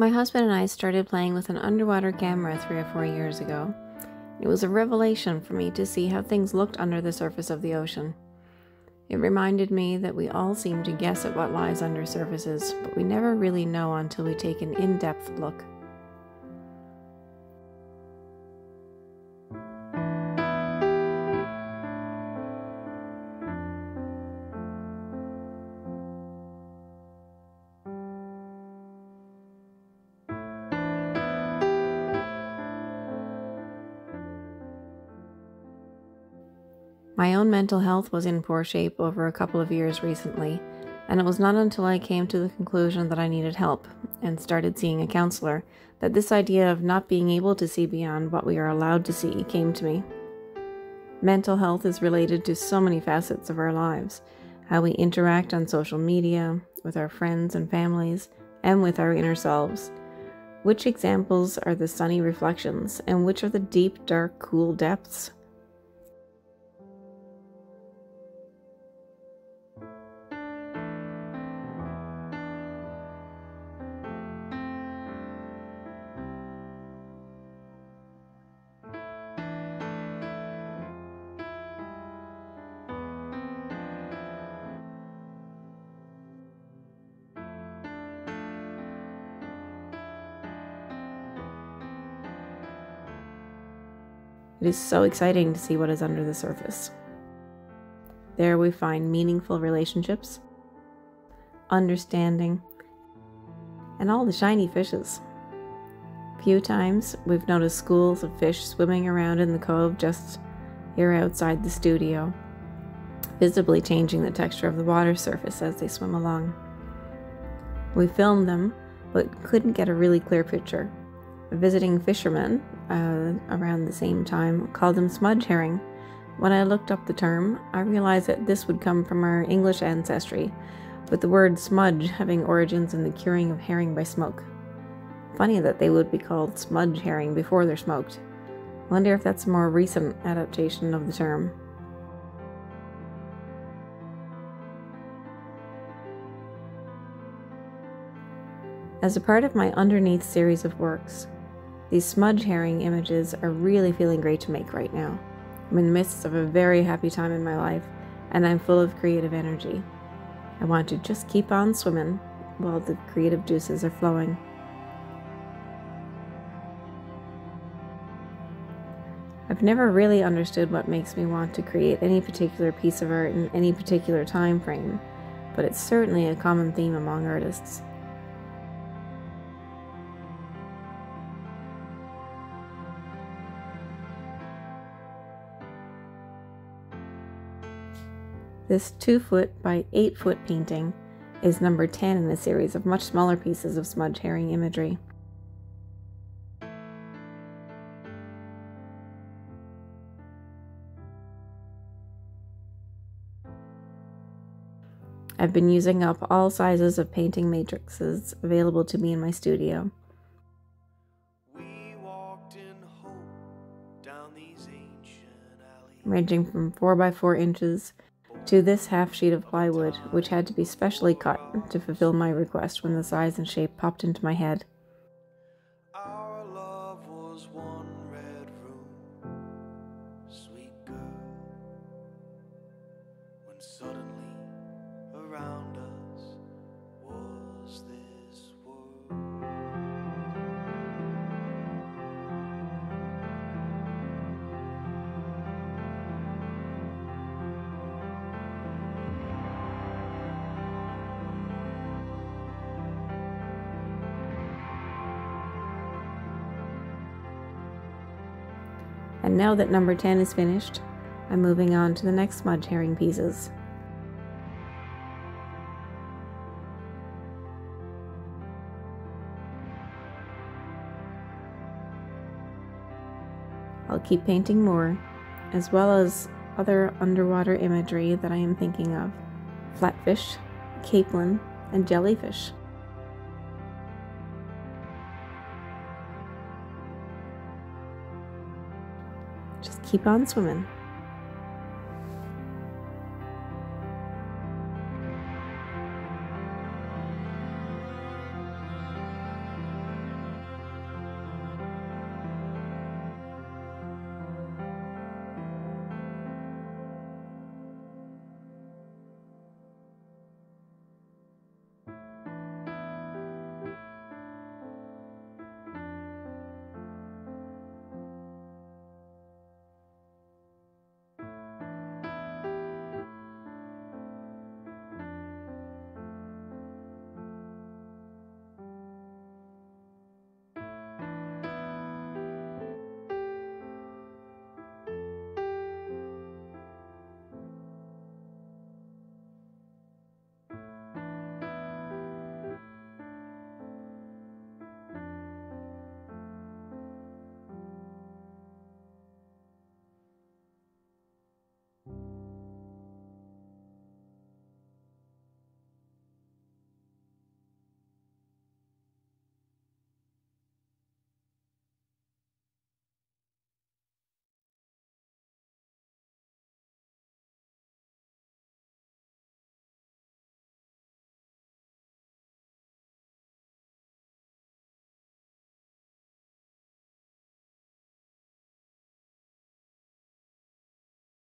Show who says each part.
Speaker 1: My husband and I started playing with an underwater camera three or four years ago. It was a revelation for me to see how things looked under the surface of the ocean. It reminded me that we all seem to guess at what lies under surfaces, but we never really know until we take an in depth look. My own mental health was in poor shape over a couple of years recently, and it was not until I came to the conclusion that I needed help and started seeing a counselor that this idea of not being able to see beyond what we are allowed to see came to me. Mental health is related to so many facets of our lives how we interact on social media, with our friends and families, and with our inner selves. Which examples are the sunny reflections, and which are the deep, dark, cool depths? It is so exciting to see what is under the surface. There we find meaningful relationships, understanding, and all the shiny fishes. Few times we've noticed schools of fish swimming around in the cove just here outside the studio, visibly changing the texture of the water surface as they swim along. We filmed them, but couldn't get a really clear picture. Visiting fishermen uh, around the same time called them smudge herring. When I looked up the term, I realized that this would come from our English ancestry, with the word smudge having origins in the curing of herring by smoke. Funny that they would be called smudge herring before they're smoked. Wonder if that's a more recent adaptation of the term. As a part of my Underneath series of works, these smudge herring images are really feeling great to make right now. I'm in the midst of a very happy time in my life, and I'm full of creative energy. I want to just keep on swimming while the creative juices are flowing. I've never really understood what makes me want to create any particular piece of art in any particular time frame, but it's certainly a common theme among artists. This 2 foot by 8 foot painting is number 10 in a series of much smaller pieces of smudge herring imagery. I've been using up all sizes of painting matrices available to me in my studio. Ranging from 4 by 4 inches to this half sheet of plywood, which had to be specially cut to fulfill my request when the size and shape popped into my head. And now that number 10 is finished, I'm moving on to the next smudge herring pieces. I'll keep painting more, as well as other underwater imagery that I am thinking of flatfish, capelin, and jellyfish. Just keep on swimming.